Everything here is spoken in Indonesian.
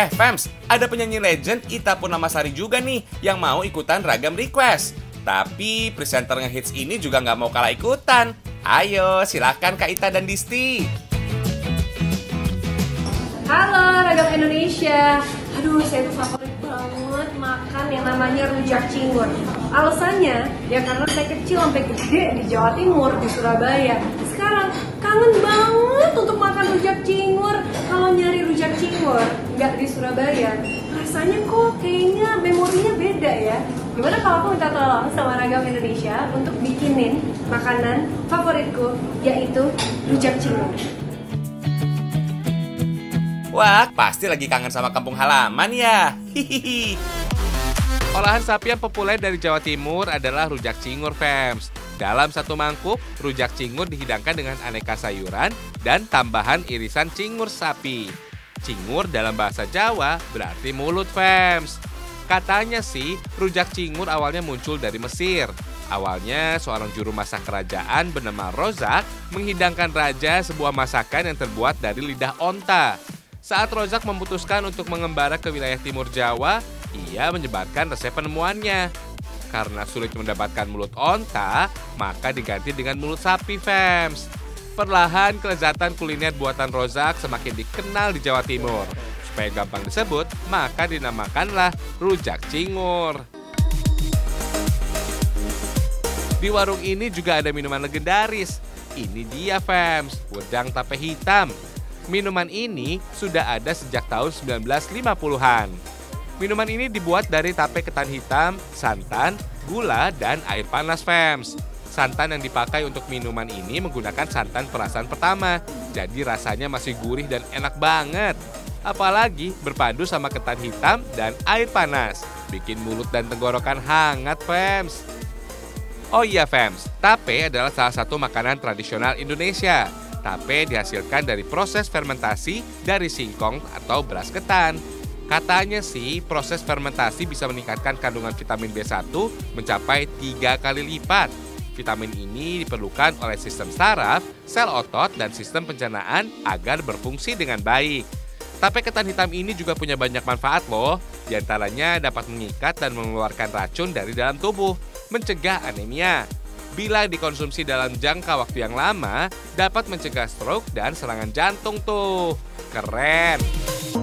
Eh, Fams, ada penyanyi legend Ita Purnamasari juga nih yang mau ikutan ragam request. Tapi presenter ngehits ini juga nggak mau kalah ikutan. Ayo, silahkan Kak Ita dan Disti. Halo Ragam Indonesia Aduh saya tuh favorit banget makan yang namanya rujak cingur Alasannya ya karena saya kecil sampai gede di Jawa Timur, di Surabaya Sekarang kangen banget untuk makan rujak cingur Kalau nyari rujak cingur nggak di Surabaya Rasanya kok kayaknya memorinya beda ya Gimana kalau aku minta tolong sama Ragam Indonesia untuk bikinin makanan favoritku yaitu rujak cingur Wah, pasti lagi kangen sama kampung halaman ya. Hihihi. Olahan sapi yang populer dari Jawa Timur adalah rujak cingur, fams. Dalam satu mangkuk, rujak cingur dihidangkan dengan aneka sayuran dan tambahan irisan cingur sapi. Cingur dalam bahasa Jawa berarti mulut, fams. Katanya sih, rujak cingur awalnya muncul dari Mesir. Awalnya, seorang juru masak kerajaan bernama Rozak menghidangkan raja sebuah masakan yang terbuat dari lidah onta. Saat Rozak memutuskan untuk mengembara ke wilayah timur Jawa, ia menyebarkan resep penemuannya. Karena sulit mendapatkan mulut onta, maka diganti dengan mulut sapi, fams. Perlahan kelezatan kuliner buatan Rozak semakin dikenal di Jawa Timur. Supaya gampang disebut, maka dinamakanlah rujak cingur. Di warung ini juga ada minuman legendaris. Ini dia, fams, wedang tape hitam Minuman ini sudah ada sejak tahun 1950-an. Minuman ini dibuat dari tape ketan hitam, santan, gula, dan air panas fams. Santan yang dipakai untuk minuman ini menggunakan santan perasan pertama, jadi rasanya masih gurih dan enak banget. Apalagi berpadu sama ketan hitam dan air panas, bikin mulut dan tenggorokan hangat fams. Oh iya fams, tape adalah salah satu makanan tradisional Indonesia. Tape dihasilkan dari proses fermentasi dari singkong atau beras ketan. Katanya sih, proses fermentasi bisa meningkatkan kandungan vitamin B1 mencapai tiga kali lipat. Vitamin ini diperlukan oleh sistem saraf, sel otot, dan sistem pencernaan agar berfungsi dengan baik. Tape ketan hitam ini juga punya banyak manfaat loh. Di antaranya dapat mengikat dan mengeluarkan racun dari dalam tubuh, mencegah anemia, bila dikonsumsi dalam jangka waktu yang lama, dapat mencegah stroke dan serangan jantung tuh. Keren!